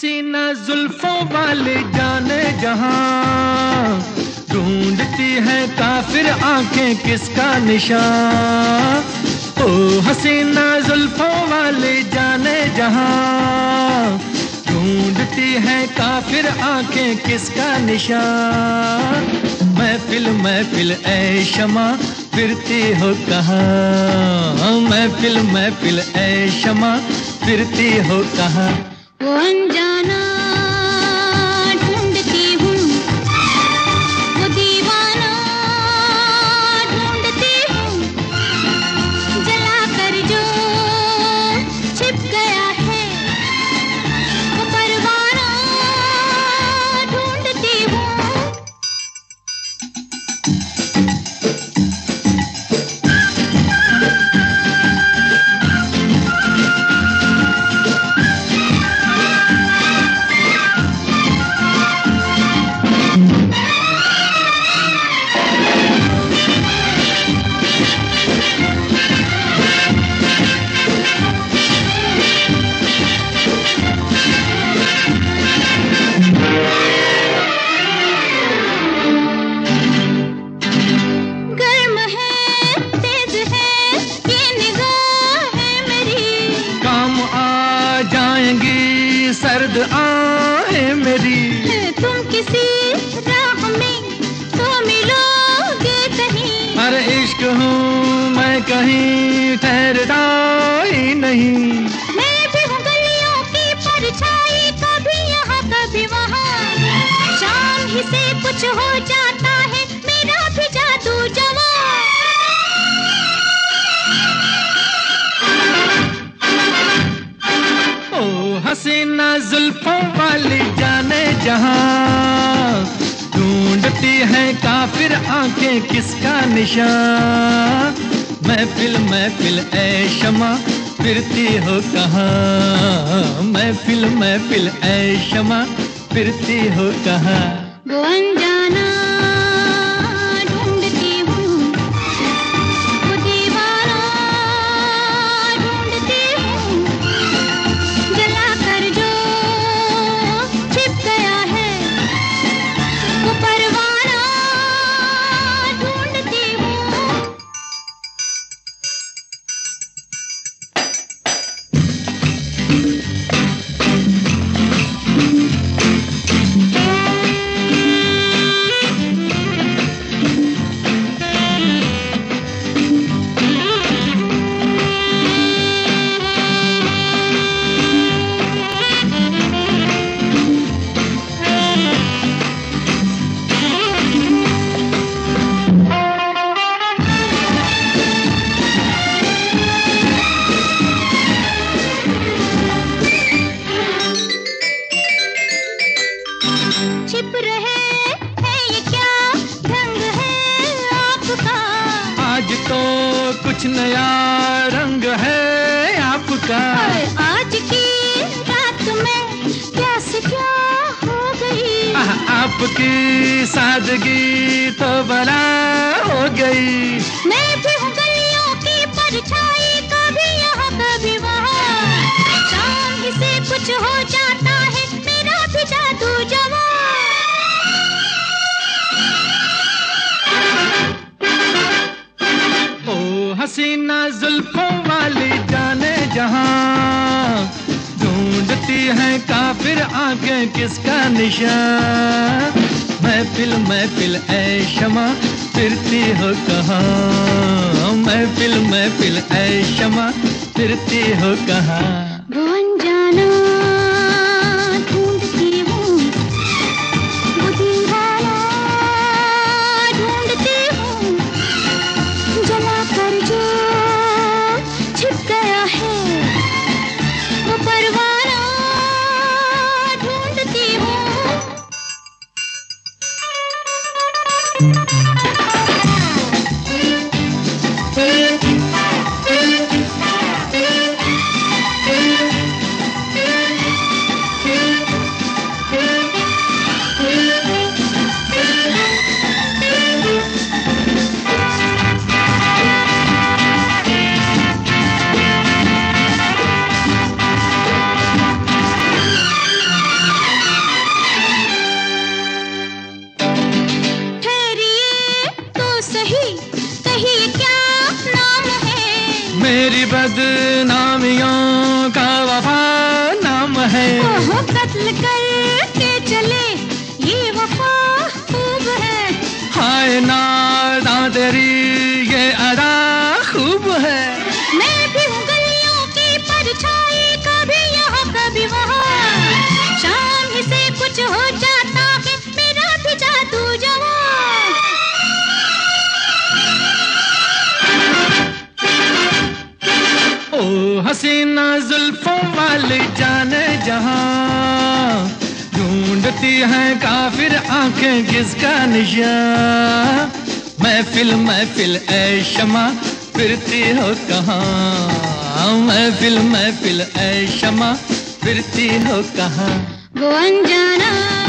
हसीना जुल्फों वाले जाने जहाँ। ढूंढती है काफिर आँखें किसका निशान? ओ हसीना जुल्फों वाले जाने जहाँ। ढूंढती है काफिर आँखें किसका निशान? महफिल महफिल, ऐ शमा, फिरती हो कहाँ? महफिल महफिल, ऐ शमा, फिरती हो कहाँ? आहे मेरी। तुम किसी राह में तो मिलोगे कहीं। हर इश्क हूँ मैं कहीं ठहरता ही नहीं। मैं भी हूँ गलियों की परछाई कभी यहाँ कभी वहाँ। शाम ही से कुछ हो जाता जुल्फों वाली जाने जहाँ ढूंढती है काफिर आँखें किसका निशान? महफिल महफिल, ऐ शमा, फिरती हो कहाँ? महफिल महफिल, ऐ शमा, फिरती हो कहाँ? कुछ नया रंग है आपका। आज की रात में क्या से क्या हो गई? आपकी सादगी तो बला हो गई। मैं भी हूँ गलियों की परछाई कभी यहाँ कभी वहाँ। ही से कुछ हो जाता आँखें किसका निशान? महफिल महफिल, ऐ शमा, फिरती हो कहाँ? महफिल महफिल, ऐ शमा, फिरती हो कहाँ? वो अनजाना कहिए क्या नाम है? मेरी बदनामियों का वफा नाम है। कत्ल करके चले ये वफा खूब है। हाय नादा तेरी ये अदा खूब है। मैं गलियों की परछाई कभी यहाँ कभी वहाँ। शाम से कुछ हो जाए वाली जाने जहाँ ढूंढती है काफिर आँखें किसका निशान? महफिल महफिल, ऐ शमा, फिरती हो कहाँ? महफिल महफिल, ऐ शमा, फिरती हो कहाँ? वो अनजाना